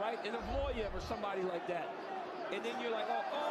right? And Evloev or somebody like that. And then you're like, oh, oh,